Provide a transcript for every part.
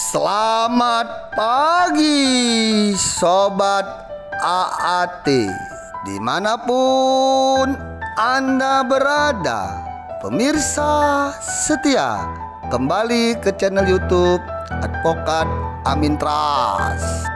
Selamat pagi Sobat AAT Di mana pun Anda berada Pemirsa setia Kembali ke channel Youtube Advokat Amin Trust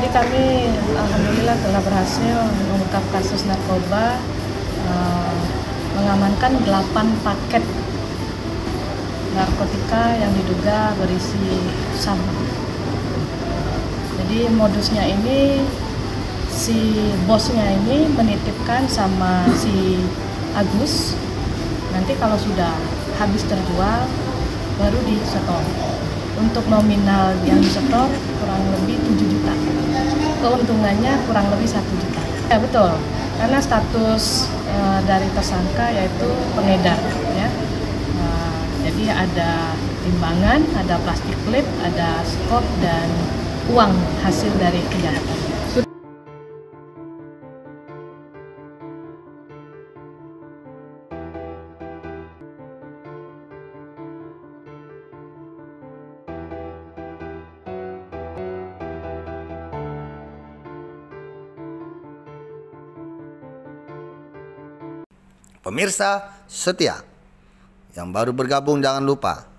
Jadi kami alhamdulillah telah berhasil mengungkap kasus narkoba eh, mengamankan 8 paket narkotika yang diduga berisi sabu. Jadi modusnya ini si bosnya ini menitipkan sama si Agus nanti kalau sudah habis terjual baru disetor untuk nominal yang disetor kurang lebih 7 juta keuntungannya kurang lebih satu juta. Ya betul. Karena status e, dari tersangka yaitu pengedar ya. E, jadi ada timbangan ada plastik klip ada skop dan uang hasil dari kejahatan Pemirsa setia Yang baru bergabung jangan lupa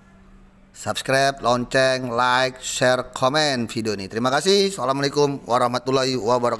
Subscribe, lonceng, like, share, komen video ini. Terima kasih. Assalamualaikum warahmatullahi wabarakatuh